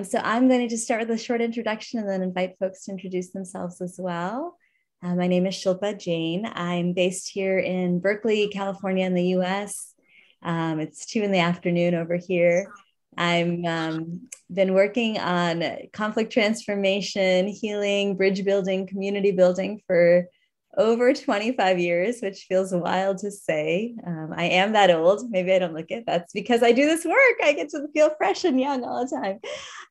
Um, so I'm going to just start with a short introduction and then invite folks to introduce themselves as well. Uh, my name is Shilpa Jain. I'm based here in Berkeley, California, in the US. Um, it's two in the afternoon over here. I've um, been working on conflict transformation, healing, bridge building, community building for over 25 years, which feels wild to say. Um, I am that old. Maybe I don't look it. That's because I do this work. I get to feel fresh and young all the time.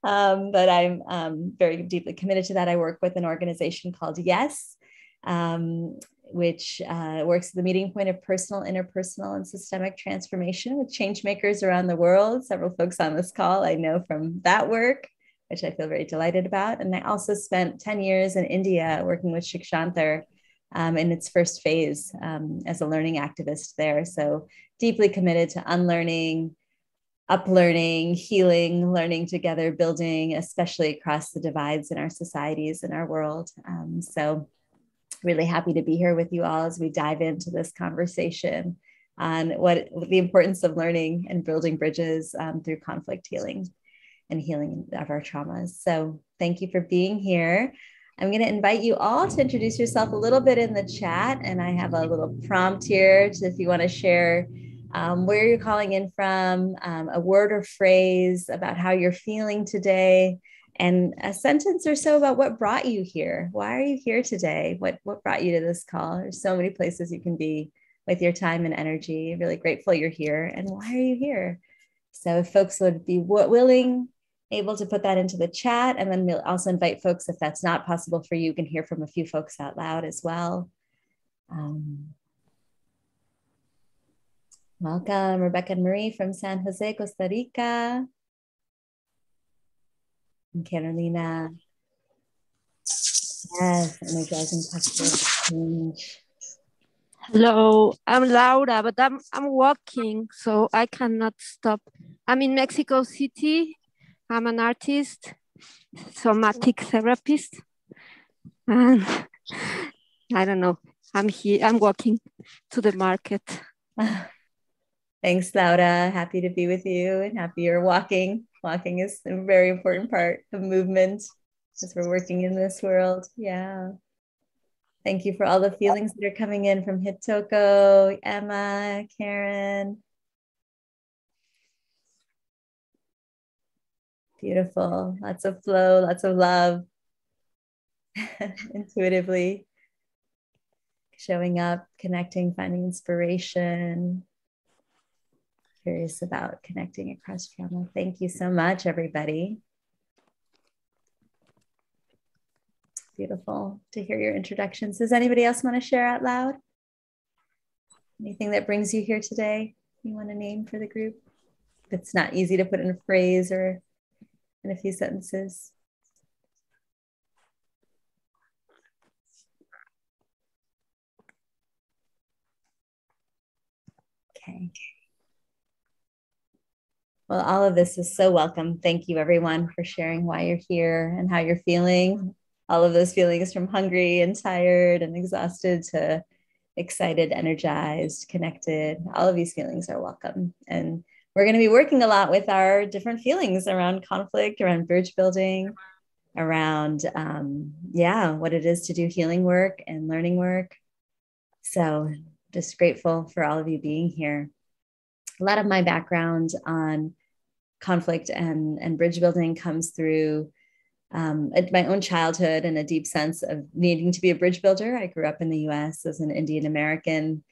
Um, but I'm um, very deeply committed to that. I work with an organization called Yes, um, which uh, works at the meeting point of personal, interpersonal, and systemic transformation with change makers around the world. Several folks on this call I know from that work. Which I feel very delighted about. And I also spent 10 years in India working with Shikshantar, um, in its first phase um, as a learning activist there. So deeply committed to unlearning, uplearning, healing, learning together, building, especially across the divides in our societies and our world. Um, so really happy to be here with you all as we dive into this conversation on what the importance of learning and building bridges um, through conflict healing and healing of our traumas. So thank you for being here. I'm going to invite you all to introduce yourself a little bit in the chat. And I have a little prompt here to, if you want to share um, where you're calling in from, um, a word or phrase about how you're feeling today, and a sentence or so about what brought you here. Why are you here today? What, what brought you to this call? There's so many places you can be with your time and energy. Really grateful you're here. And why are you here? So, if folks would be willing able to put that into the chat. And then we'll also invite folks, if that's not possible for you, you can hear from a few folks out loud as well. Um, welcome, Rebecca and Marie from San Jose, Costa Rica. And Carolina. Yes, energizing positive change. Hello, I'm Laura, but I'm I'm walking, so I cannot stop. I'm in Mexico City, I'm an artist, somatic therapist, and I don't know. I'm here. I'm walking to the market. Thanks, Laura. Happy to be with you and happy you're walking. Walking is a very important part of movement as we're working in this world. Yeah. Thank you for all the feelings that are coming in from Hitoko, Emma, Karen, Beautiful. Lots of flow, lots of love. Intuitively showing up, connecting, finding inspiration. Curious about connecting across trauma. Thank you so much, everybody. Beautiful to hear your introductions. Does anybody else want to share out loud? Anything that brings you here today you want to name for the group? It's not easy to put in a phrase or in a few sentences. Okay. Well, all of this is so welcome. Thank you, everyone, for sharing why you're here and how you're feeling. All of those feelings from hungry and tired and exhausted to excited, energized, connected. All of these feelings are welcome. And we're going to be working a lot with our different feelings around conflict, around bridge building, around, um, yeah, what it is to do healing work and learning work. So, just grateful for all of you being here. A lot of my background on conflict and, and bridge building comes through um, my own childhood and a deep sense of needing to be a bridge builder. I grew up in the US as an Indian American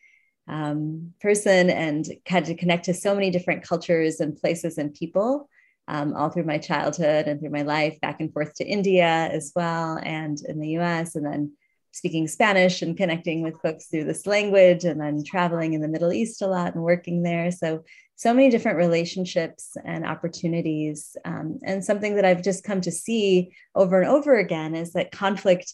um, person and had to connect to so many different cultures and places and people um, all through my childhood and through my life, back and forth to India as well, and in the US, and then speaking Spanish and connecting with folks through this language, and then traveling in the Middle East a lot and working there. So, so many different relationships and opportunities. Um, and something that I've just come to see over and over again is that conflict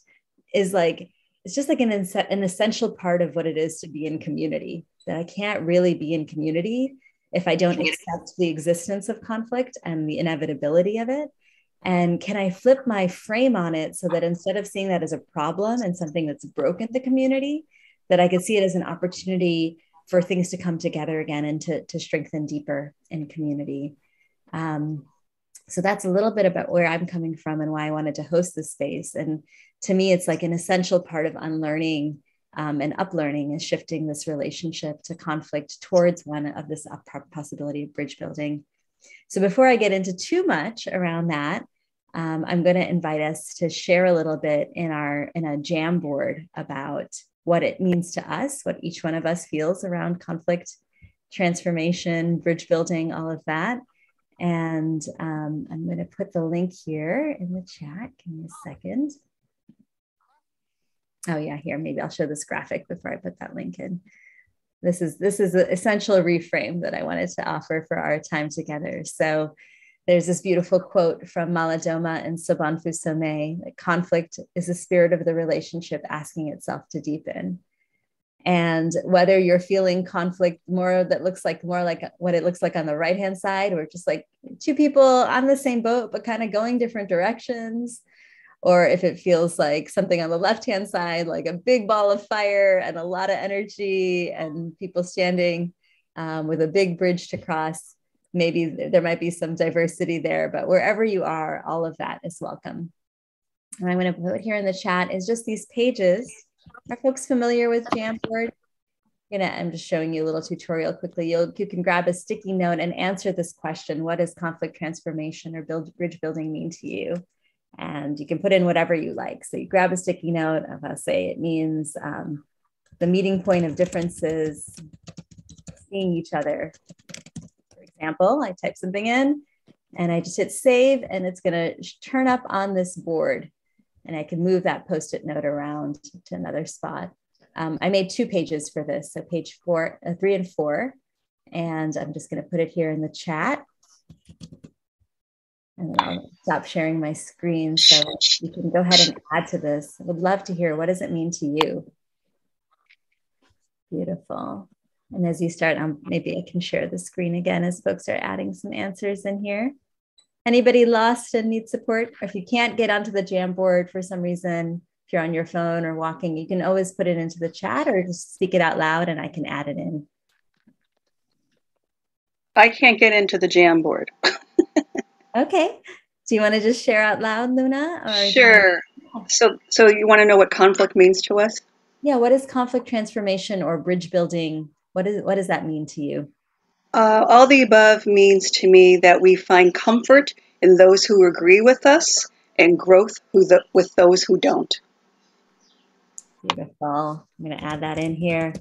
is like it's just like an, an essential part of what it is to be in community that i can't really be in community if i don't accept the existence of conflict and the inevitability of it. And can i flip my frame on it so that instead of seeing that as a problem and something that's broken the community that i could see it as an opportunity for things to come together again and to, to strengthen deeper in community? Um, So that's a little bit about where I'm coming from and why I wanted to host this space. And to me, it's like an essential part of unlearning um, and uplearning is shifting this relationship to conflict towards one of this possibility of bridge building. So before I get into too much around that, um, I'm going to invite us to share a little bit in our in a Jamboard about what it means to us, what each one of us feels around conflict transformation, bridge building, all of that. And um, I'm going to put the link here in the chat. Give me a second. Oh yeah, here, maybe I'll show this graphic before I put that link in. This is this is an essential reframe that I wanted to offer for our time together. So there's this beautiful quote from Malidoma and Somé that conflict is the spirit of the relationship asking itself to deepen. And whether you're feeling conflict more that looks like more like what it looks like on the right hand side, or just like two people on the same boat, but kind of going different directions, or if it feels like something on the left hand side, like a big ball of fire and a lot of energy and people standing um, with a big bridge to cross, maybe there might be some diversity there, but wherever you are, all of that is welcome. And I'm going to put here in the chat is just these pages. Are folks familiar with Jamboard? Gonna, I'm just showing you a little tutorial quickly. You'll, you can grab a sticky note and answer this question. What does conflict transformation or build, bridge building mean to you? and you can put in whatever you like. So you grab a sticky note of, I'll say it means um, the meeting point of differences, seeing each other. For example, I type something in and I just hit save and it's gonna turn up on this board and I can move that post-it note around to another spot. Um, I made two pages for this, so page four, uh, three and four, and I'm just gonna put it here in the chat. And I'll stop sharing my screen so you can go ahead and add to this. I would love to hear what does it mean to you? Beautiful. And as you start, um, maybe I can share the screen again as folks are adding some answers in here. Anybody lost and need support? Or if you can't get onto the Jamboard for some reason, if you're on your phone or walking, you can always put it into the chat or just speak it out loud and I can add it in. I can't get into the Jamboard. Okay. Do you want to just share out loud, Luna? Or sure. So, so you want to know what conflict means to us? Yeah. What is conflict transformation or bridge building? What is what does that mean to you? Uh, all the above means to me that we find comfort in those who agree with us and growth the, with those who don't. Beautiful. I'm going to add that in here.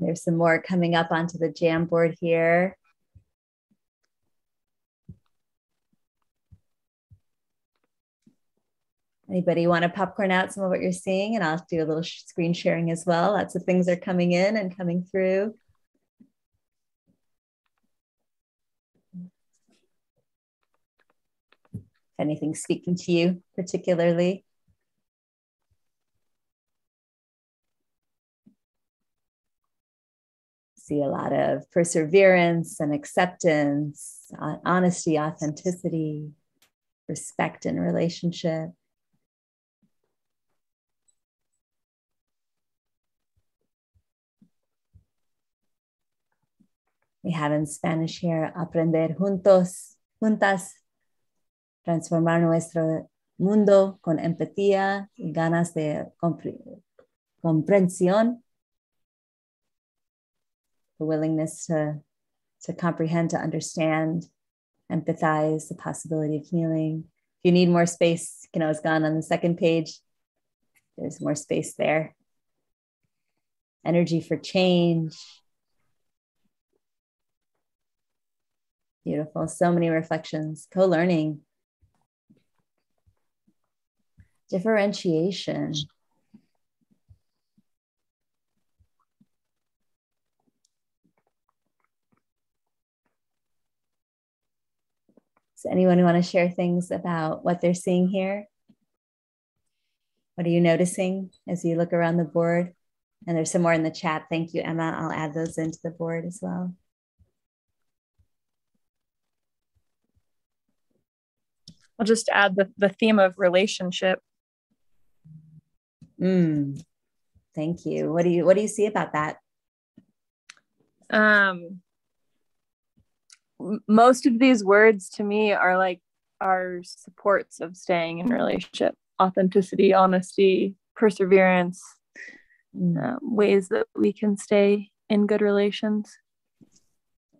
There's some more coming up onto the Jamboard here. Anybody want to popcorn out some of what you're seeing? And I'll do a little screen sharing as well. Lots of things are coming in and coming through. If anything's speaking to you particularly. see a lot of perseverance and acceptance, honesty, authenticity, respect in relationship. We have in Spanish here, aprender juntos, juntas, transformar nuestro mundo con empatía y ganas de comprensión the willingness to, to comprehend, to understand, empathize, the possibility of healing. If you need more space, you know, it's gone on the second page. There's more space there. Energy for change. Beautiful. So many reflections, co learning, differentiation. Does anyone want to share things about what they're seeing here? What are you noticing as you look around the board? And there's some more in the chat. Thank you, Emma. I'll add those into the board as well. I'll just add the, the theme of relationship. Mm. Thank you. What do you what do you see about that? Um most of these words to me are like our supports of staying in relationship authenticity honesty perseverance uh, ways that we can stay in good relations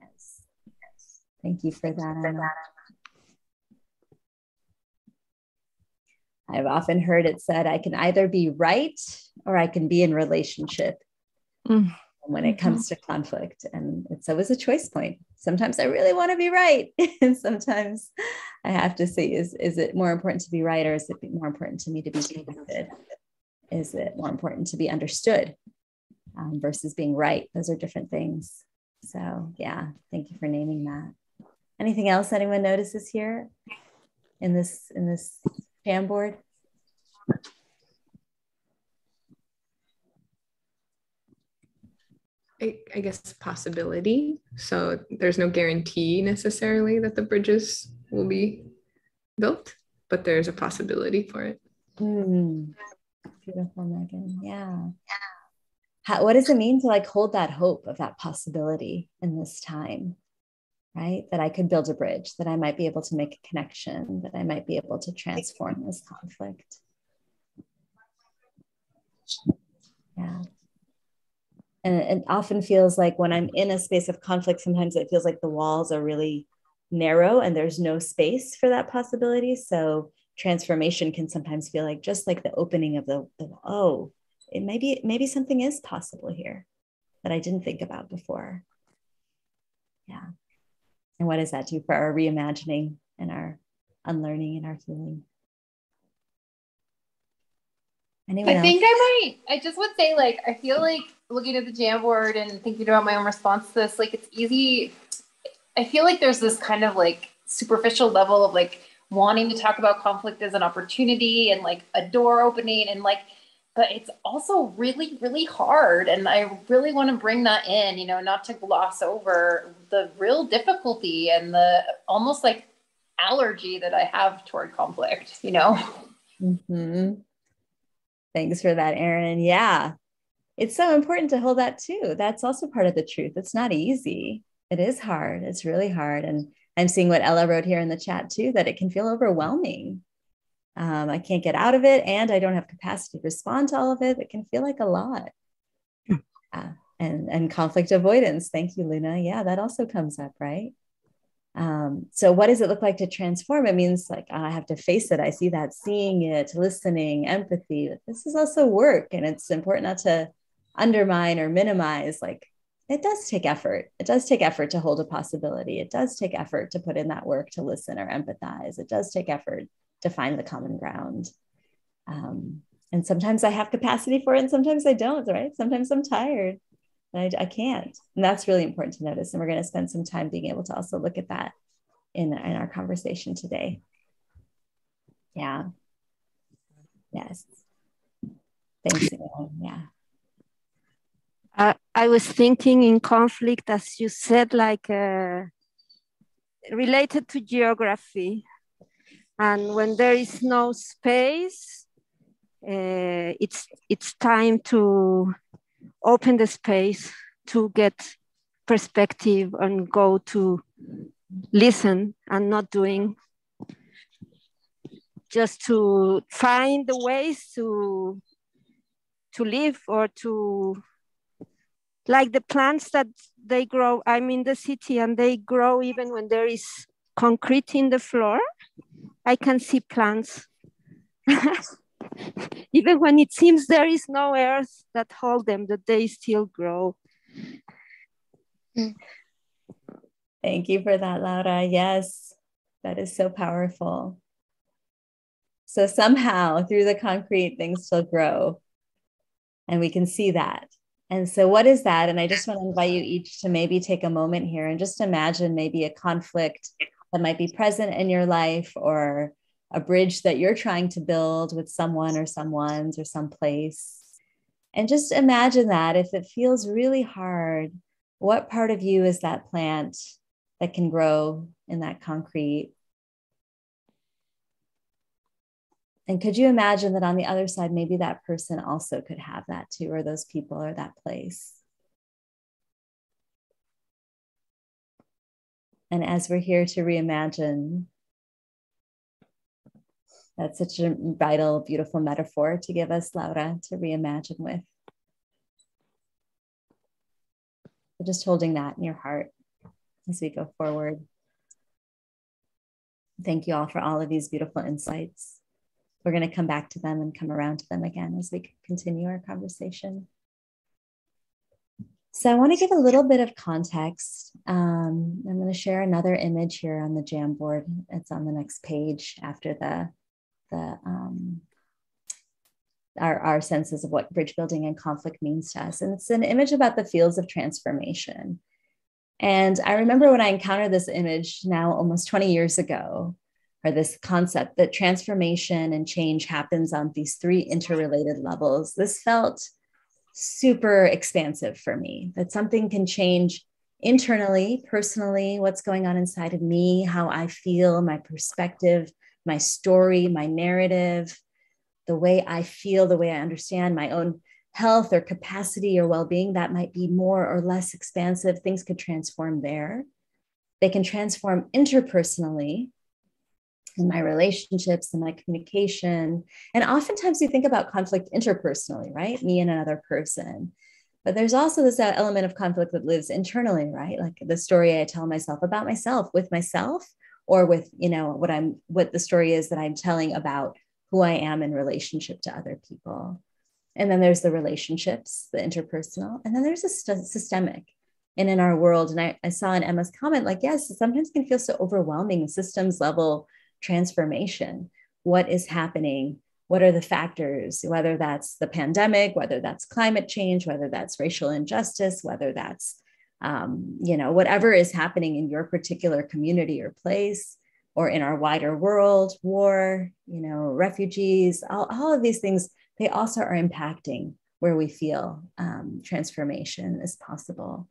yes, yes. thank you for that i've often heard it said i can either be right or i can be in relationship mm when it comes mm-hmm. to conflict. And it's always a choice point. Sometimes I really want to be right. and sometimes I have to say, is, is it more important to be right or is it more important to me to be connected? Is it more important to be understood um, versus being right? Those are different things. So, yeah, thank you for naming that. Anything else anyone notices here in this in this Jamboard? I, I guess possibility. So there's no guarantee necessarily that the bridges will be built, but there's a possibility for it. Mm. Beautiful, Megan. Yeah. How, what does it mean to like hold that hope of that possibility in this time? Right? That I could build a bridge, that I might be able to make a connection, that I might be able to transform this conflict. Yeah. And it often feels like when i'm in a space of conflict sometimes it feels like the walls are really narrow and there's no space for that possibility. So transformation can sometimes feel like just like the opening of the, the oh it maybe maybe something is possible here that i didn't think about before. Yeah. And what does that do for our reimagining and our unlearning and our healing Anyone I else? think I might. I just would say, like, I feel like looking at the Jamboard and thinking about my own response to this, like, it's easy. I feel like there's this kind of like superficial level of like wanting to talk about conflict as an opportunity and like a door opening and like, but it's also really, really hard. And I really want to bring that in, you know, not to gloss over the real difficulty and the almost like allergy that I have toward conflict, you know? Mm-hmm. Thanks for that, Erin. Yeah, it's so important to hold that too. That's also part of the truth. It's not easy. It is hard. It's really hard. And I'm seeing what Ella wrote here in the chat too, that it can feel overwhelming. Um, I can't get out of it, and I don't have capacity to respond to all of it. It can feel like a lot. Uh, and and conflict avoidance. Thank you, Luna. Yeah, that also comes up, right? Um, so what does it look like to transform? It means like I have to face it. I see that, seeing it, listening, empathy. This is also work, and it's important not to undermine or minimize. Like it does take effort. It does take effort to hold a possibility. It does take effort to put in that work to listen or empathize. It does take effort to find the common ground. Um, and sometimes I have capacity for it, and sometimes I don't. Right? Sometimes I'm tired I, I can't. And that's really important to notice. And we're going to spend some time being able to also look at that in, in our conversation today. Yeah. Yes. Thanks. Yeah. Uh, I was thinking in conflict, as you said, like uh, related to geography. And when there is no space, uh, it's it's time to open the space to get perspective and go to listen and not doing just to find the ways to to live or to like the plants that they grow i'm in the city and they grow even when there is concrete in the floor. I can see plants even when it seems there is no earth that hold them, that they still grow. Mm. Thank you for that, Laura. Yes, that is so powerful. So somehow through the concrete, things still grow. And we can see that. And so, what is that? And I just want to invite you each to maybe take a moment here and just imagine maybe a conflict that might be present in your life or a bridge that you're trying to build with someone or someone's or someplace. And just imagine that if it feels really hard, what part of you is that plant that can grow in that concrete? And could you imagine that on the other side, maybe that person also could have that too, or those people or that place? And as we're here to reimagine, that's such a vital, beautiful metaphor to give us, Laura, to reimagine with. just holding that in your heart as we go forward. Thank you all for all of these beautiful insights. We're going to come back to them and come around to them again as we continue our conversation. So I want to give a little bit of context. Um, I'm going to share another image here on the Jamboard. It's on the next page after the the um, our, our senses of what bridge building and conflict means to us. And it's an image about the fields of transformation. And I remember when I encountered this image now almost 20 years ago, or this concept that transformation and change happens on these three interrelated levels. This felt super expansive for me that something can change internally, personally, what's going on inside of me, how I feel, my perspective, my story, my narrative, the way I feel, the way I understand my own health or capacity or well being, that might be more or less expansive. Things could transform there. They can transform interpersonally in my relationships and my communication. And oftentimes we think about conflict interpersonally, right? Me and another person. But there's also this uh, element of conflict that lives internally, right? Like the story I tell myself about myself with myself or with, you know, what I'm, what the story is that I'm telling about who I am in relationship to other people. And then there's the relationships, the interpersonal, and then there's a st- systemic. And in our world, and I, I saw in Emma's comment, like, yes, sometimes can feel so overwhelming, systems level transformation. What is happening? What are the factors? Whether that's the pandemic, whether that's climate change, whether that's racial injustice, whether that's um, you know whatever is happening in your particular community or place or in our wider world, war, you know, refugees, all, all of these things, they also are impacting where we feel um, transformation is possible.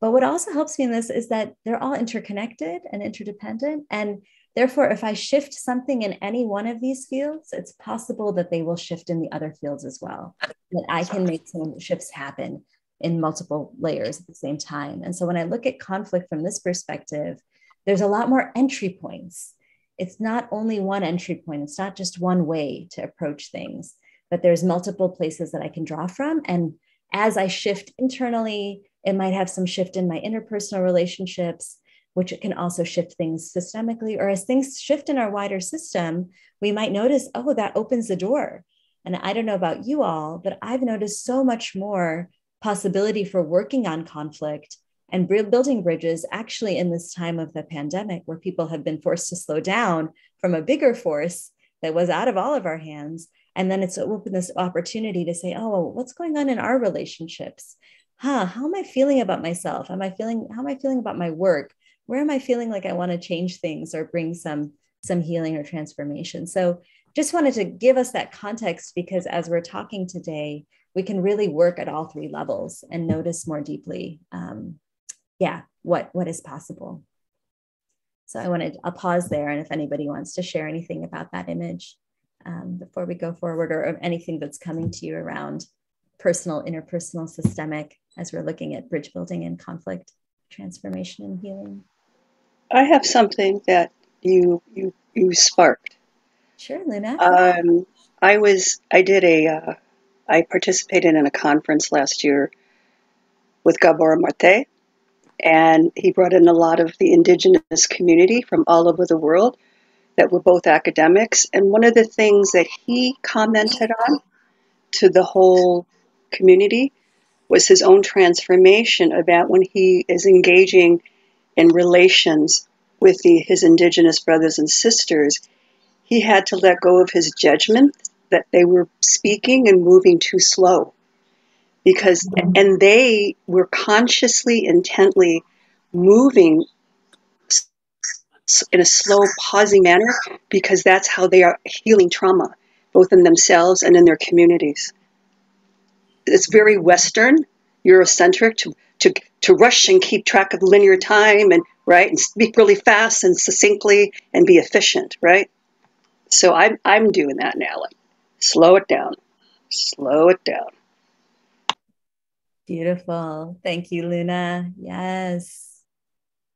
But what also helps me in this is that they're all interconnected and interdependent. And therefore, if I shift something in any one of these fields, it's possible that they will shift in the other fields as well. That I can make some shifts happen in multiple layers at the same time. And so when I look at conflict from this perspective, there's a lot more entry points. It's not only one entry point, it's not just one way to approach things, but there's multiple places that I can draw from. And as I shift internally, it might have some shift in my interpersonal relationships, which it can also shift things systemically. Or as things shift in our wider system, we might notice, oh, that opens the door. And I don't know about you all, but I've noticed so much more possibility for working on conflict and building bridges actually in this time of the pandemic where people have been forced to slow down from a bigger force that was out of all of our hands. And then it's opened this opportunity to say oh what's going on in our relationships? Huh how am i feeling about myself? Am i feeling how am i feeling about my work? Where am i feeling like i want to change things or bring some some healing or transformation? So just wanted to give us that context because as we're talking today we can really work at all three levels and notice more deeply um, yeah, what what is possible. So I wanted, I'll pause there. And if anybody wants to share anything about that image um, before we go forward or anything that's coming to you around personal, interpersonal, systemic, as we're looking at bridge building and conflict transformation and healing. I have something that you you you sparked. Sure, Luna. Um, I was I did a uh, I participated in a conference last year with Gabor Mate, and he brought in a lot of the indigenous community from all over the world that were both academics. And one of the things that he commented on to the whole community was his own transformation about when he is engaging in relations with the, his indigenous brothers and sisters, he had to let go of his judgment that they were speaking and moving too slow. Because and they were consciously intently moving in a slow pausing manner because that's how they are healing trauma both in themselves and in their communities. It's very western eurocentric to to to rush and keep track of linear time and right and speak really fast and succinctly and be efficient right? So I'm I'm doing that now. Like slow it down. Slow it down. Beautiful. Thank you, Luna. Yes.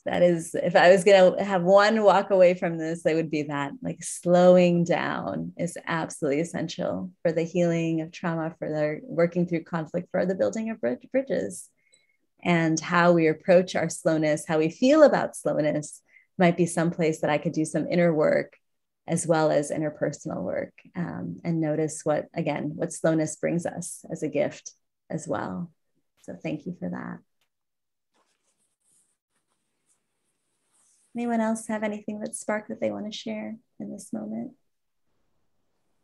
That is, if I was going to have one walk away from this, it would be that like slowing down is absolutely essential for the healing of trauma, for the working through conflict, for the building of bridges. And how we approach our slowness, how we feel about slowness might be someplace that I could do some inner work as well as interpersonal work um, and notice what, again, what slowness brings us as a gift as well. So thank you for that. Anyone else have anything that sparked that they want to share in this moment?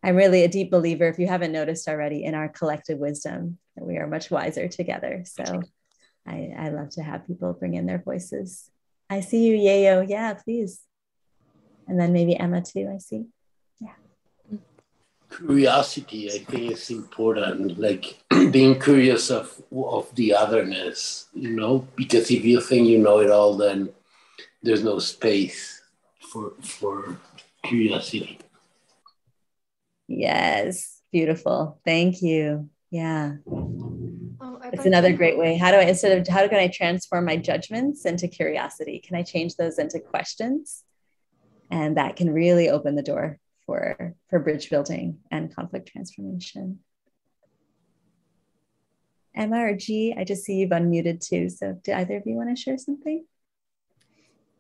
I'm really a deep believer, if you haven't noticed already, in our collective wisdom, that we are much wiser together. So I, I love to have people bring in their voices. I see you, Yayo. Yeah, please. And then maybe Emma too, I see. Yeah. Curiosity, I think is important, like being curious of of the otherness, you know, because if you think you know it all, then there's no space for for curiosity. Yes, beautiful. Thank you. Yeah. Oh, it's another great way. How do I instead of how can I transform my judgments into curiosity? Can I change those into questions? And that can really open the door for for bridge building and conflict transformation. Emma or G, I just see you've unmuted too. So do either of you want to share something?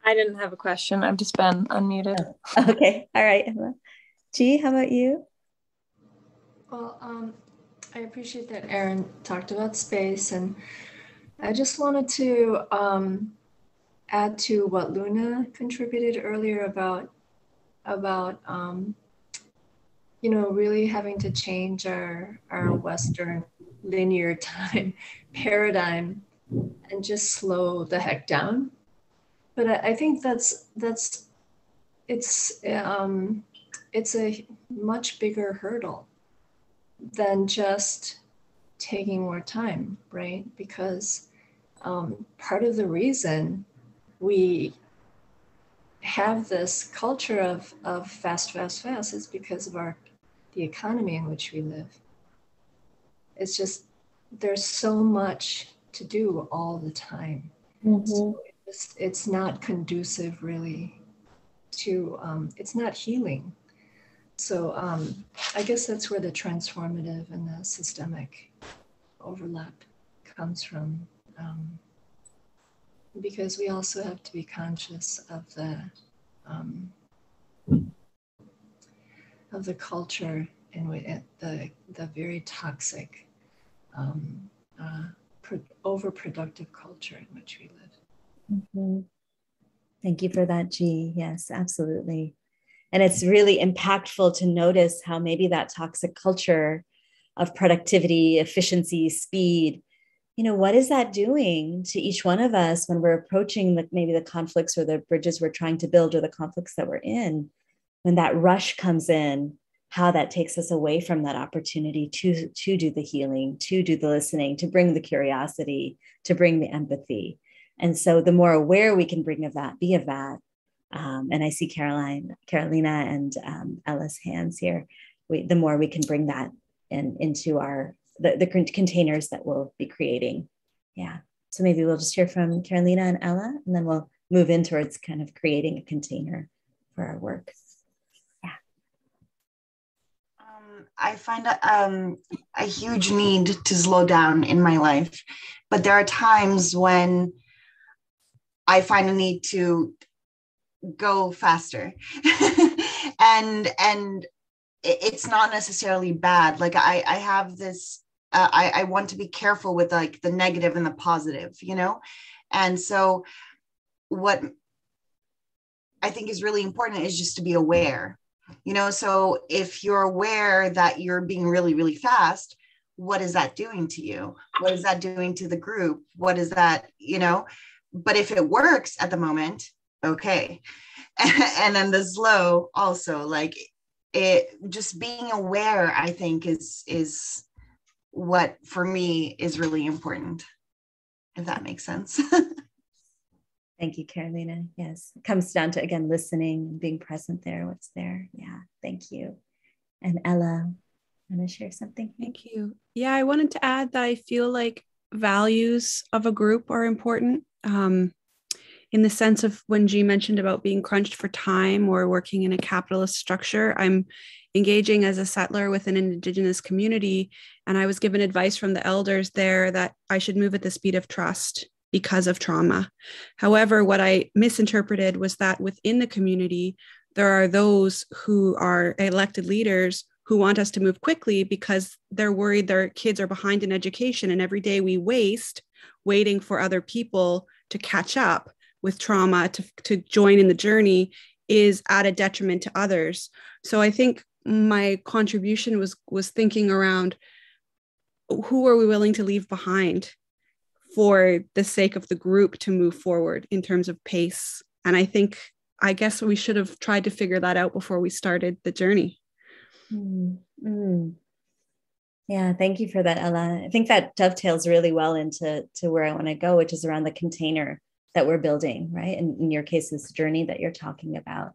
I didn't have a question. I've just been unmuted. Oh, okay. All right, Emma. G, how about you? Well, um, I appreciate that Aaron talked about space, and I just wanted to um, add to what Luna contributed earlier about about um, you know really having to change our our Western linear time paradigm and just slow the heck down but I, I think that's that's it's um, it's a much bigger hurdle than just taking more time, right? Because um, part of the reason we have this culture of, of fast, fast, fast is because of our the economy in which we live. It's just there's so much to do all the time. Mm-hmm. So it's, it's not conducive really to um, it's not healing so um, i guess that's where the transformative and the systemic overlap comes from um, because we also have to be conscious of the um, of the culture and the the very toxic um, uh, pro- overproductive culture in which we live Mm-hmm. Thank you for that, G. Yes, absolutely. And it's really impactful to notice how maybe that toxic culture of productivity, efficiency, speed, you know, what is that doing to each one of us when we're approaching the, maybe the conflicts or the bridges we're trying to build or the conflicts that we're in? When that rush comes in, how that takes us away from that opportunity to, to do the healing, to do the listening, to bring the curiosity, to bring the empathy. And so the more aware we can bring of that, be of that. Um, and I see Caroline, Carolina and um, Ella's hands here. We, the more we can bring that in, into our, the, the containers that we'll be creating. Yeah. So maybe we'll just hear from Carolina and Ella, and then we'll move in towards kind of creating a container for our work. Yeah. Um, I find um, a huge need to slow down in my life, but there are times when I find a need to go faster. and and it's not necessarily bad. Like I I have this uh, I I want to be careful with like the negative and the positive, you know? And so what I think is really important is just to be aware. You know, so if you're aware that you're being really really fast, what is that doing to you? What is that doing to the group? What is that, you know? but if it works at the moment okay and then the slow also like it just being aware i think is is what for me is really important if that makes sense Thank you, Carolina. Yes, it comes down to again listening and being present there. What's there? Yeah, thank you. And Ella, want to share something? Thank you. Yeah, I wanted to add that I feel like values of a group are important. Um, in the sense of when G mentioned about being crunched for time or working in a capitalist structure, I'm engaging as a settler within an Indigenous community. And I was given advice from the elders there that I should move at the speed of trust because of trauma. However, what I misinterpreted was that within the community, there are those who are elected leaders who want us to move quickly because they're worried their kids are behind in education. And every day we waste waiting for other people to catch up with trauma to, to join in the journey is at a detriment to others so i think my contribution was was thinking around who are we willing to leave behind for the sake of the group to move forward in terms of pace and i think i guess we should have tried to figure that out before we started the journey mm-hmm. yeah thank you for that ella i think that dovetails really well into to where i want to go which is around the container that we're building, right? And in your case, this journey that you're talking about.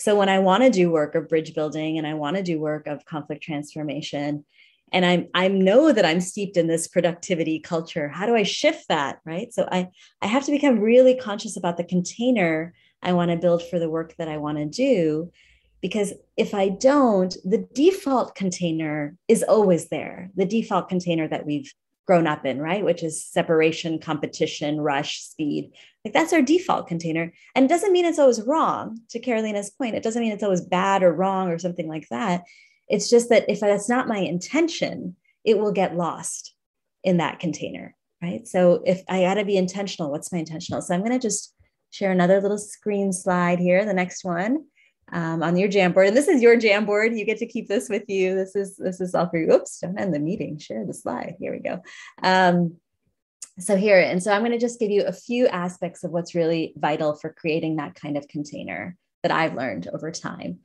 So when I want to do work of bridge building and I want to do work of conflict transformation, and I'm I know that I'm steeped in this productivity culture, how do I shift that, right? So I I have to become really conscious about the container I want to build for the work that I want to do because if I don't, the default container is always there. The default container that we've grown up in, right? Which is separation, competition, rush, speed. Like that's our default container. And it doesn't mean it's always wrong, to Carolina's point. It doesn't mean it's always bad or wrong or something like that. It's just that if that's not my intention, it will get lost in that container, right? So if I got to be intentional, what's my intentional? So I'm going to just share another little screen slide here, the next one um, on your Jamboard. And this is your Jamboard. You get to keep this with you. This is this is all for you. Oops, don't end the meeting. Share the slide. Here we go. Um, so here, and so I'm going to just give you a few aspects of what's really vital for creating that kind of container that I've learned over time.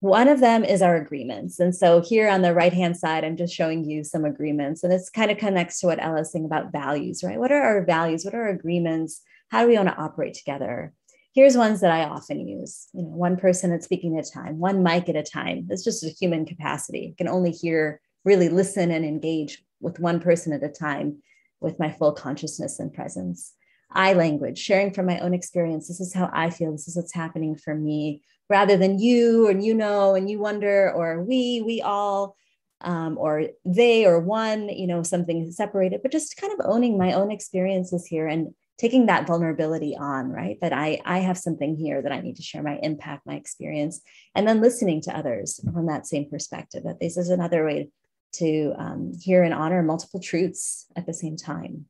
One of them is our agreements. And so here on the right hand side, I'm just showing you some agreements. And this kind of connects to what Ella's saying about values, right? What are our values? What are our agreements? How do we want to operate together? here's ones that I often use. You know, one person at speaking at a time, one mic at a time. It's just a human capacity. I can only hear, really listen and engage with one person at a time with my full consciousness and presence. I language, sharing from my own experience. This is how I feel. This is what's happening for me, rather than you and you know and you wonder or we, we all, um, or they or one, you know, something separated, but just kind of owning my own experiences here and taking that vulnerability on right that i i have something here that i need to share my impact my experience and then listening to others from that same perspective that this is another way to um, hear and honor multiple truths at the same time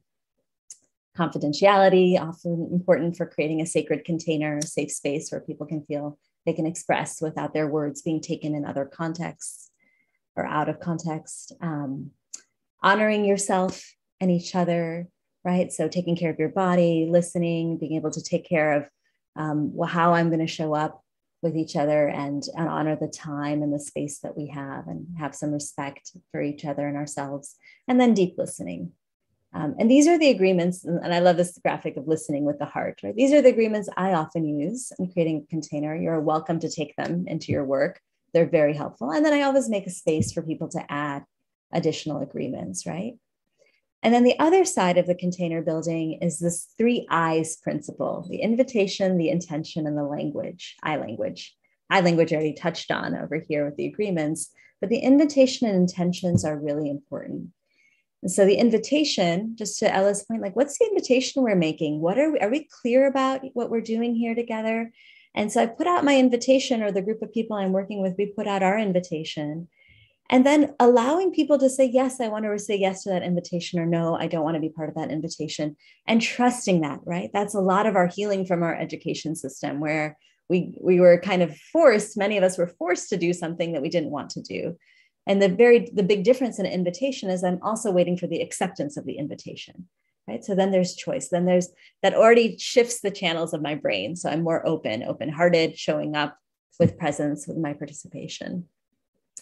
confidentiality often important for creating a sacred container a safe space where people can feel they can express without their words being taken in other contexts or out of context um, honoring yourself and each other right? So taking care of your body, listening, being able to take care of um, well, how I'm going to show up with each other and, and honor the time and the space that we have and have some respect for each other and ourselves. And then deep listening. Um, and these are the agreements, and I love this graphic of listening with the heart, right? These are the agreements I often use in creating a container. You're welcome to take them into your work. They're very helpful. And then I always make a space for people to add additional agreements, right? And then the other side of the container building is this three I's principle the invitation, the intention, and the language, I language. I language already touched on over here with the agreements, but the invitation and intentions are really important. And so the invitation, just to Ella's point, like what's the invitation we're making? What are we, are we clear about what we're doing here together? And so I put out my invitation, or the group of people I'm working with, we put out our invitation and then allowing people to say yes i want to say yes to that invitation or no i don't want to be part of that invitation and trusting that right? That's a lot of our healing from our education system where we we were kind of forced many of us were forced to do something that we didn't want to do. And the very the big difference in an invitation is i'm also waiting for the acceptance of the invitation right? So then there's choice. Then there's that already shifts the channels of my brain. So i'm more open open hearted showing up with presence with my participation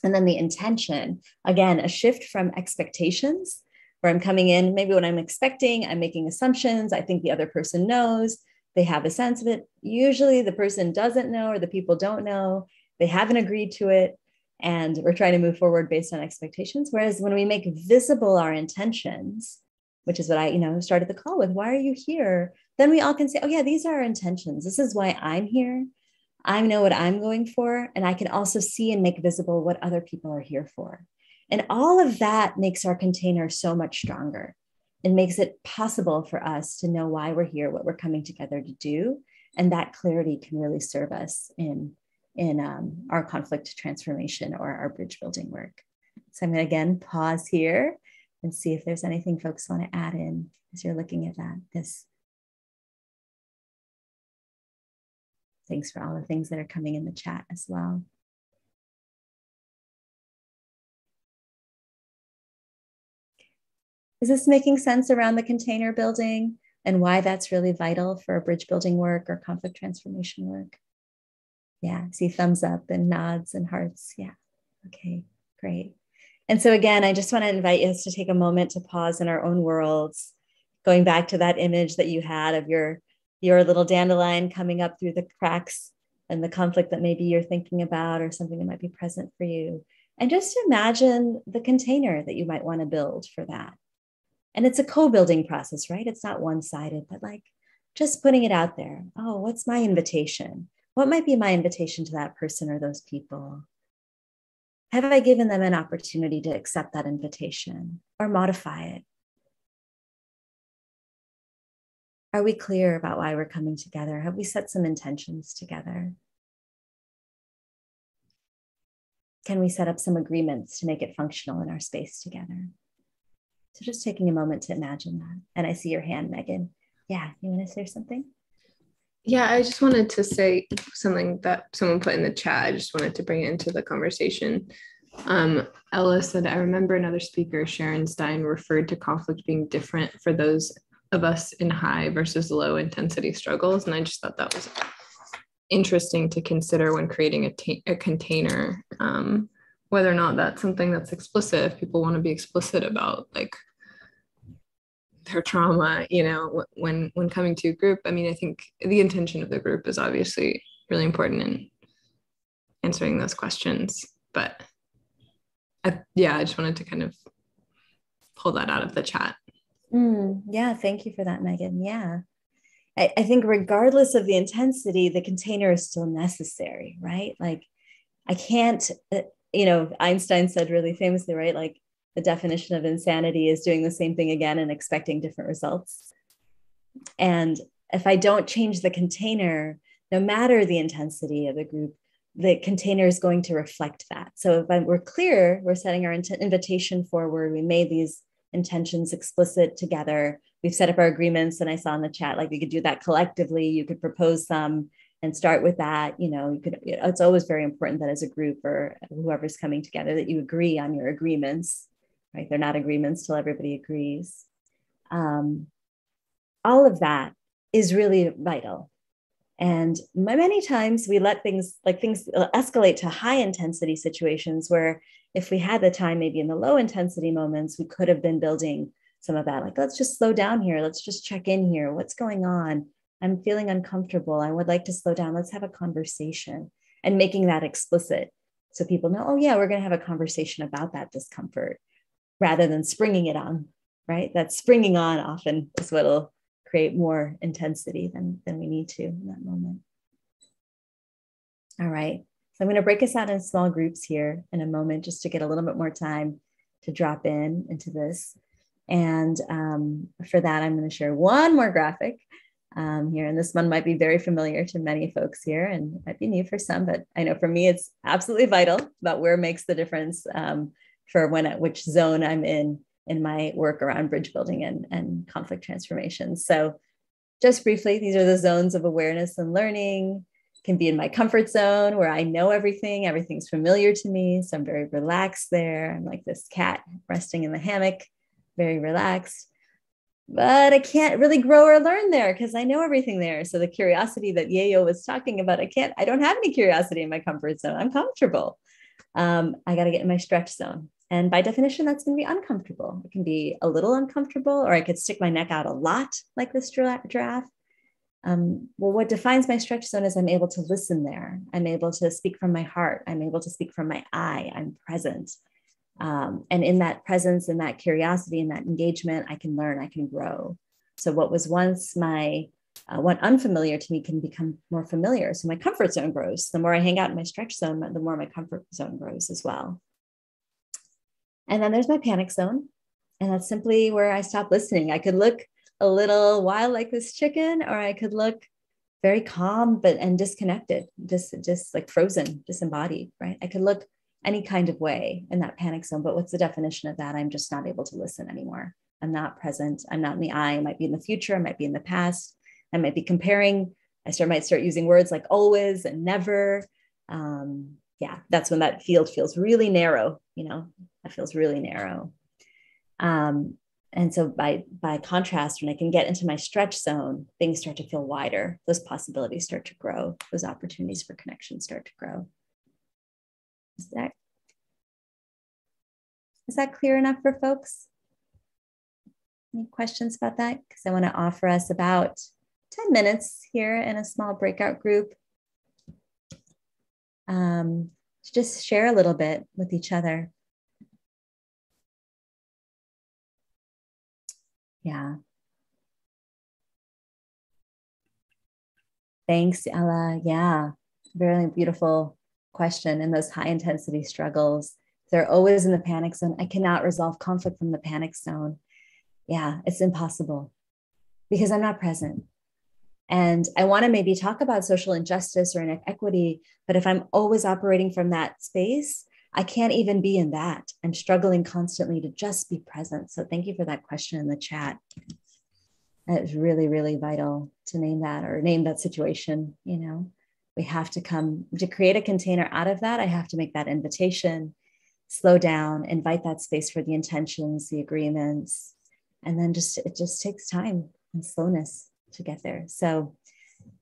and then the intention, again, a shift from expectations where I'm coming in, maybe what I'm expecting, I'm making assumptions, I think the other person knows, they have a sense of it. Usually the person doesn't know or the people don't know. They haven't agreed to it. And we're trying to move forward based on expectations. Whereas when we make visible our intentions, which is what I, you know, started the call with, why are you here? Then we all can say, oh, yeah, these are our intentions. This is why I'm here. I know what I'm going for. And I can also see and make visible what other people are here for. And all of that makes our container so much stronger and makes it possible for us to know why we're here, what we're coming together to do. And that clarity can really serve us in, in um, our conflict transformation or our bridge building work. So I'm going to again pause here and see if there's anything folks want to add in as you're looking at that. This. Thanks for all the things that are coming in the chat as well. Is this making sense around the container building and why that's really vital for bridge building work or conflict transformation work? Yeah, see thumbs up and nods and hearts. Yeah, okay, great. And so, again, I just want to invite us to take a moment to pause in our own worlds, going back to that image that you had of your, your little dandelion coming up through the cracks and the conflict that maybe you're thinking about or something that might be present for you. And just imagine the container that you might want to build for that. And it's a co-building process right? It's not one-sided but like just putting it out there. Oh what's my invitation? What might be my invitation to that person or those people? Have i given them an opportunity to accept that invitation or modify it are we clear about why we're coming together have we set some intentions together can we set up some agreements to make it functional in our space together so just taking a moment to imagine that. And I see your hand, Megan. Yeah, you want to say something? Yeah, I just wanted to say something that someone put in the chat. I just wanted to bring it into the conversation. Um, Ella said, I remember another speaker, Sharon Stein, referred to conflict being different for those of us in high versus low intensity struggles. And I just thought that was interesting to consider when creating a, a container. Um, whether or not that's something that's explicit if people want to be explicit about like their trauma you know when when coming to a group i mean i think the intention of the group is obviously really important in answering those questions but I, yeah i just wanted to kind of pull that out of the chat mm, yeah thank you for that megan yeah I, I think regardless of the intensity the container is still necessary right like i can't uh, you know, Einstein said really famously, right? Like the definition of insanity is doing the same thing again and expecting different results. And if I don't change the container, no matter the intensity of the group, the container is going to reflect that. So if I, we're clear, we're setting our invitation forward, we made these intentions explicit together, we've set up our agreements. And I saw in the chat, like we could do that collectively, you could propose some and start with that you know you could it's always very important that as a group or whoever's coming together that you agree on your agreements right? They're not agreements till everybody agrees. Um, all of that is really vital and many times we let things like things uh, escalate to high intensity situations where if we had the time maybe in the low intensity moments we could have been building some of that like let's just slow down here let's just check in here what's going on I'm feeling uncomfortable. I would like to slow down. Let's have a conversation and making that explicit so people know, oh, yeah, we're going to have a conversation about that discomfort rather than springing it on, right? That springing on often is what will create more intensity than, than we need to in that moment. All right. So I'm going to break us out in small groups here in a moment just to get a little bit more time to drop in into this. And um, for that, I'm going to share one more graphic um, here. And this one might be very familiar to many folks here and might be new for some, but I know for me, it's absolutely vital about where makes the difference um, for when at which zone I'm in in my work around bridge building and, and conflict transformation. So just briefly, these are the zones of awareness and learning. Can be in my comfort zone where I know everything, everything's familiar to me. So I'm very relaxed there. I'm like this cat resting in the hammock, very relaxed but I can't really grow or learn there because I know everything there. So the curiosity that Yayo was talking about, I can't, I don't have any curiosity in my comfort zone. I'm comfortable. Um, I got to get in my stretch zone. And by definition, that's going to be uncomfortable. It can be a little uncomfortable, or I could stick my neck out a lot like this giraffe. um, well, what defines my stretch zone is I'm able to listen there. I'm able to speak from my heart. I'm able to speak from my eye. I'm present. Um, and in that presence and that curiosity and that engagement, I can learn, I can grow. So, what was once my uh, what unfamiliar to me can become more familiar. So my comfort zone grows. The more I hang out in my stretch zone, the more my comfort zone grows as well. And then there's my panic zone. And that's simply where I stop listening. I could look a little wild like this chicken, or I could look very calm but and disconnected, just just like frozen, disembodied, right? I could look any kind of way in that panic zone. But what's the definition of that? I'm just not able to listen anymore. I'm not present. I'm not in the eye. I might be in the future. I might be in the past. I might be comparing. I start might start using words like always and never. Um, yeah, that's when that field feels really narrow. You know, that feels really narrow. Um, and so by by contrast, when I can get into my stretch zone, things start to feel wider. Those possibilities start to grow. Those opportunities for connection start to grow. Is that is that clear enough for folks? Any questions about that? Because I want to offer us about 10 minutes here in a small breakout group um, to just share a little bit with each other. Yeah. Thanks, Ella. Yeah, very beautiful question. And those high intensity struggles, they're always in the panic zone. I cannot resolve conflict from the panic zone. Yeah, it's impossible because I'm not present. And I want to maybe talk about social injustice or inequity, but if I'm always operating from that space, I can't even be in that. I'm struggling constantly to just be present. So thank you for that question in the chat. It's really, really vital to name that or name that situation. You know, we have to come to create a container out of that. I have to make that invitation, slow down, invite that space for the intentions, the agreements, and then just it just takes time and slowness to get there. So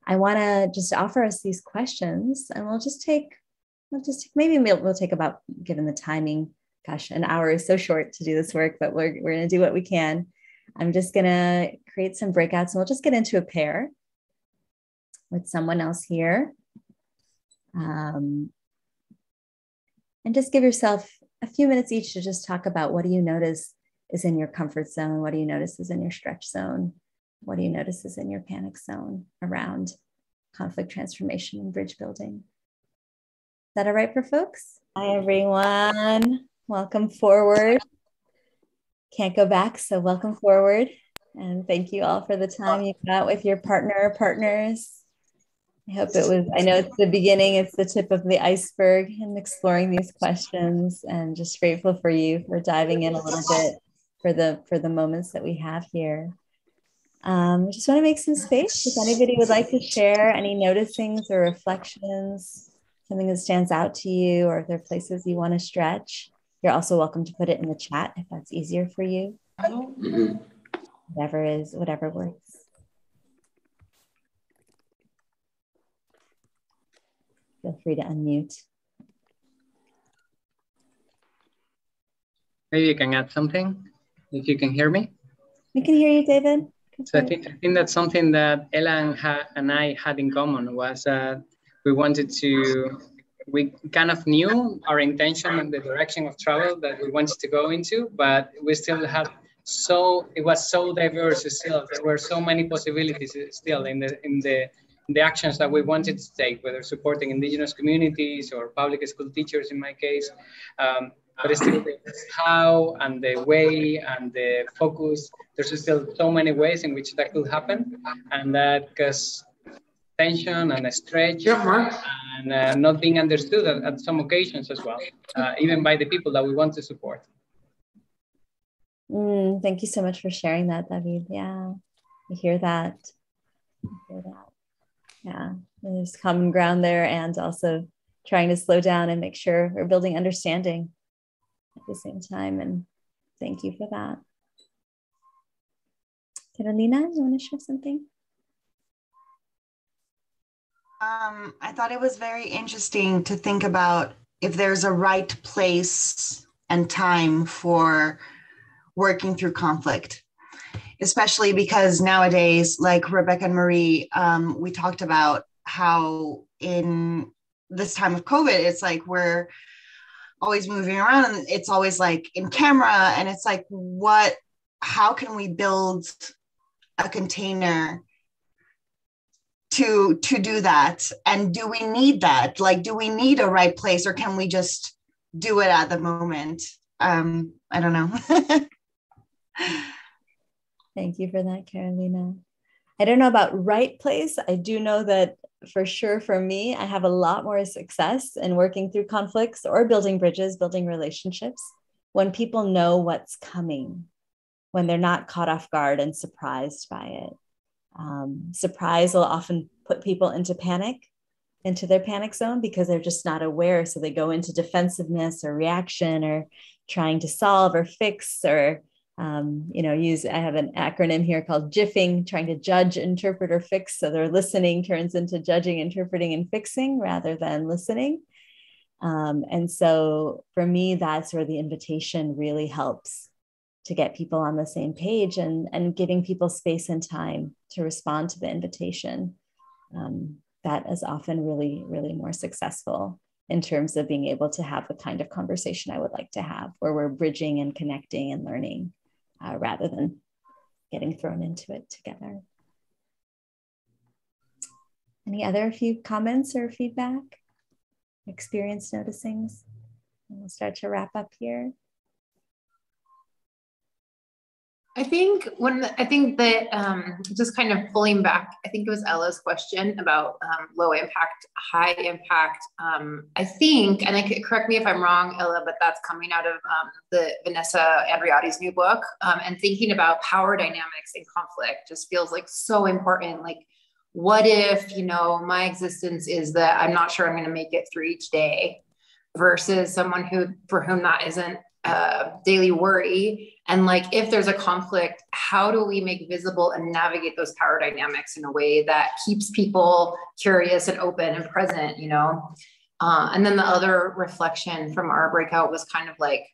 I want to just offer us these questions and we'll just take, we'll just maybe we'll, we'll take about, given the timing, gosh, an hour is so short to do this work, but we're, we're going to do what we can. I'm just going to create some breakouts and we'll just get into a pair with someone else here. Um, and just give yourself a few minutes each to just talk about what do you notice is in your comfort zone? What do you notice is in your stretch zone? What do you notice is in your panic zone around conflict transformation and bridge building? Is that all right for folks? Hi, everyone. Welcome forward. Can't go back, so welcome forward. And thank you all for the time you got with your partner or partners. I hope it was, I know it's the beginning, it's the tip of the iceberg and exploring these questions and just grateful for you for diving in a little bit for the for the moments that we have here. Um, just want to make some space. If anybody would like to share any noticings or reflections, something that stands out to you, or if there are places you want to stretch, you're also welcome to put it in the chat if that's easier for you. Mm-hmm. Whatever is, whatever works. Feel free to unmute. Maybe you can add something if you can hear me. We can hear you, David. So I think, I think that's something that Ella and, ha, and I had in common was that we wanted to, we kind of knew our intention and the direction of travel that we wanted to go into, but we still had so, it was so diverse still. There were so many possibilities still in the, in the, in the actions that we wanted to take, whether supporting indigenous communities or public school teachers in my case. Um, but still the how and the way and the focus. There's still so many ways in which that could happen, and that causes tension and a stretch and uh, not being understood at, at, some occasions as well, uh, even by the people that we want to support. Mm, thank you so much for sharing that, David. Yeah, I hear that. I hear that. Yeah, there's common ground there, and also trying to slow down and make sure we're building understanding at the same time. And thank you for that. Carolina, you want to share something? Um, I thought it was very interesting to think about if there's a right place and time for working through conflict. especially because nowadays, like Rebecca and Marie, um, we talked about how in this time of COVID, it's like we're always moving around and it's always like in camera. And it's like, what, how can we build a container to to do that? And do we need that? Like do we need a right place or can we just do it at the moment? Um i don't know. Thank you for that carolina. I don't know about right place. I do know that for sure for me i have a lot more success in working through conflicts or building bridges building relationships when people know what's coming when they're not caught off guard and surprised by it um, surprise will often put people into panic, into their panic zone because they're just not aware. So they go into defensiveness or reaction or trying to solve or fix or um, you know use i have an acronym here called jiffing trying to judge interpret or fix. So their listening turns into judging interpreting and fixing rather than listening. Um, and so for me that's where the invitation really helps to get people on the same page and, and giving people space and time to respond to the invitation. Um, that is often really, really more successful in terms of being able to have the kind of conversation I would like to have, where we're bridging and connecting and learning uh, rather than getting thrown into it together. Any other few comments or feedback, experience noticings? And we'll start to wrap up here. I think when I think that um, just kind of pulling back, I think it was Ella's question about um, low impact, high impact. Um, I think, and I could, correct me if I'm wrong, Ella, but that's coming out of um, the Vanessa Andreotti's new book. Um, and thinking about power dynamics in conflict just feels like so important. Like, what if you know my existence is that I'm not sure I'm going to make it through each day, versus someone who for whom that isn't uh, daily worry. And like if there's a conflict how do we make visible and navigate those power dynamics in a way that keeps people curious and open and present you know? Uh, and then the other reflection from our breakout was kind of like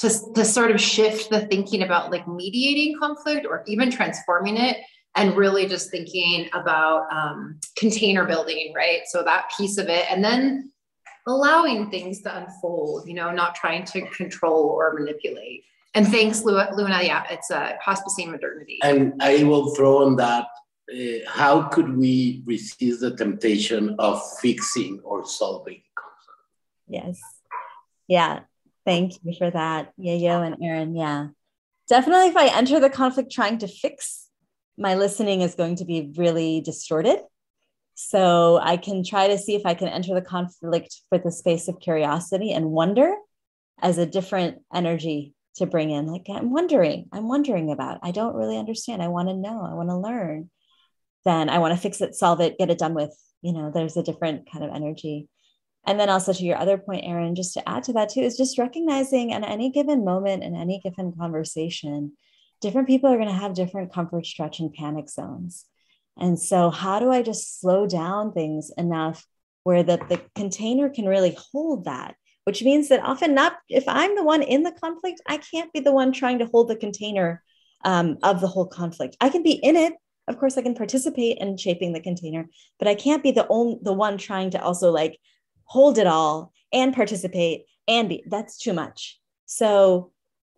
to, to sort of shift the thinking about like mediating conflict or even transforming it and really just thinking about um, container building right? So that piece of it. And then allowing things to unfold, you know, not trying to control or manipulate. And thanks, Luna. Yeah, it's a hospicing modernity. And I will throw on that uh, how could we resist the temptation of fixing or solving Yes. Yeah. Thank you for that, Yayo and Aaron. Yeah. Definitely, if I enter the conflict trying to fix, my listening is going to be really distorted. So I can try to see if I can enter the conflict with the space of curiosity and wonder as a different energy to bring in. Like, I'm wondering, I'm wondering about, I don't really understand. I want to know, I want to learn. Then I want to fix it, solve it, get it done with. You know, there's a different kind of energy. And then also to your other point, Aaron, just to add to that too, is just recognizing at any given moment in any given conversation, different people are going to have different comfort, stretch, and panic zones. And so, how do I just slow down things enough where that the container can really hold that? Which means that often, not if I'm the one in the conflict, I can't be the one trying to hold the container um, of the whole conflict. I can be in it. Of course, I can participate in shaping the container, but I can't be the only the one trying to also like hold it all and participate and be. That's too much. So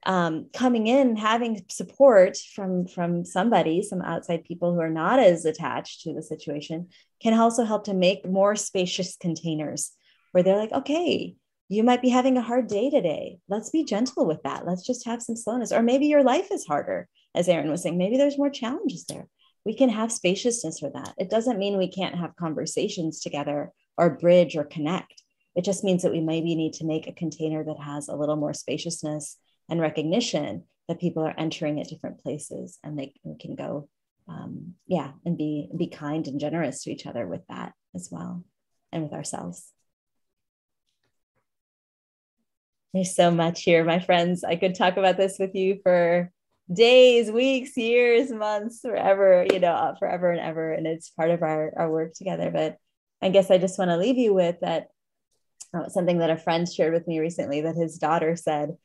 um, coming in having support from from somebody some outside people who are not as attached to the situation can also help to make more spacious containers where they're like okay you might be having a hard day today. Let's be gentle with that. Let's just have some slowness. Or maybe your life is harder as aaron was saying. Maybe there's more challenges there. We can have spaciousness for that. It doesn't mean we can't have conversations together or bridge or connect. It just means that we maybe need to make a container that has a little more spaciousness and recognition that people are entering at different places and they can go um, yeah and be be kind and generous to each other with that as well and with ourselves. There's so much here my friends. I could talk about this with you for days weeks years months forever you know forever and ever. And it's part of our, our work together. But i guess i just want to leave you with that uh, something that a friend shared with me recently that his daughter said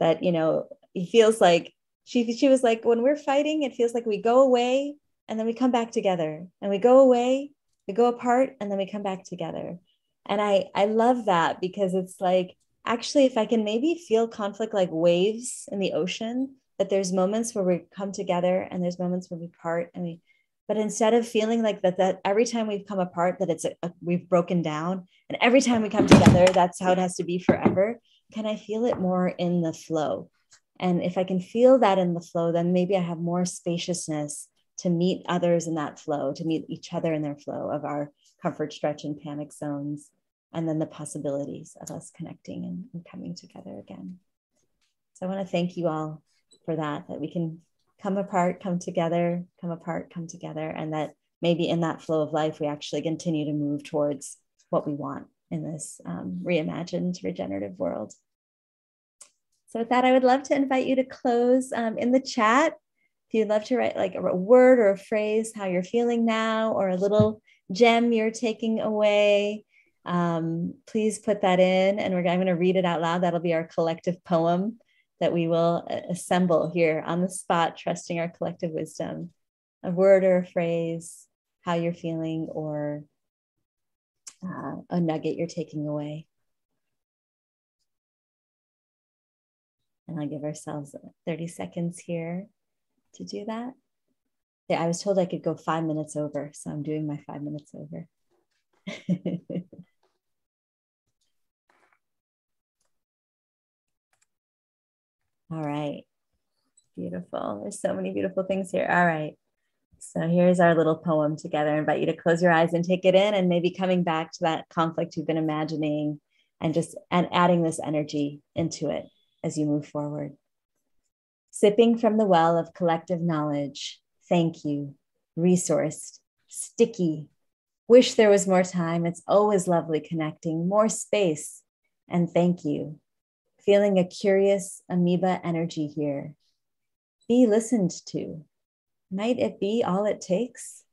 that you know he feels like she she was like, when we're fighting, it feels like we go away and then we come back together, and we go away, we go apart, and then we come back together. And I I love that because it's like actually if I can maybe feel conflict like waves in the ocean, that there's moments where we come together and there's moments where we part and we but instead of feeling like that that every time we've come apart that it's a, a, we've broken down. And every time we come together that's how it has to be forever can i feel it more in the flow? And if i can feel that in the flow then maybe i have more spaciousness to meet others in that flow to meet each other in their flow of our comfort stretch and panic zones and then the possibilities of us connecting and, and coming together again. So i want to thank you all for that that we can come apart, come together, come apart, come together, and that maybe in that flow of life, we actually continue to move towards what we want in this um, reimagined regenerative world. So, with that, I would love to invite you to close um, in the chat. If you'd love to write like a word or a phrase, how you're feeling now, or a little gem you're taking away, um, please put that in. And we're, I'm going to read it out loud. That'll be our collective poem that we will uh, assemble here on the spot, trusting our collective wisdom. A word or a phrase, how you're feeling, or uh, a nugget you're taking away. And I'll give ourselves 30 seconds here to do that. Yeah, I was told I could go five minutes over, so I'm doing my five minutes over. All right. Beautiful. There's so many beautiful things here. All right. So here's our little poem together. I invite you to close your eyes and take it in and maybe coming back to that conflict you've been imagining and just and adding this energy into it as you move forward. Sipping from the well of collective knowledge. Thank you. Resourced, sticky. Wish there was more time. It's always lovely connecting, more space. And thank you feeling a curious amoeba energy here. Be listened to. Might it be all it takes?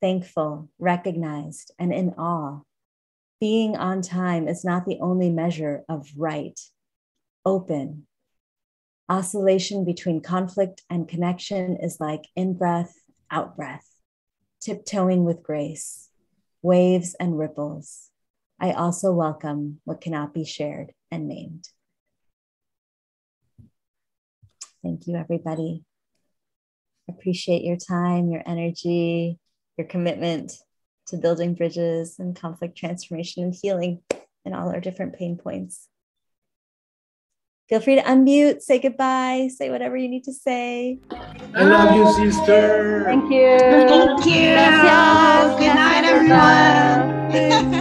Thankful, recognized, and in awe. Being on time is not the only measure of right. Open. Oscillation between conflict and connection is like in breath, out breath, tiptoeing with grace, waves and ripples. I also welcome what cannot be shared and named. Thank you, everybody. Appreciate your time, your energy, your commitment to building bridges and conflict transformation and healing in all our different pain points. Feel free to unmute, say goodbye, say whatever you need to say. I love you, sister. Thank you. Thank you. Gracias. Good night, everyone.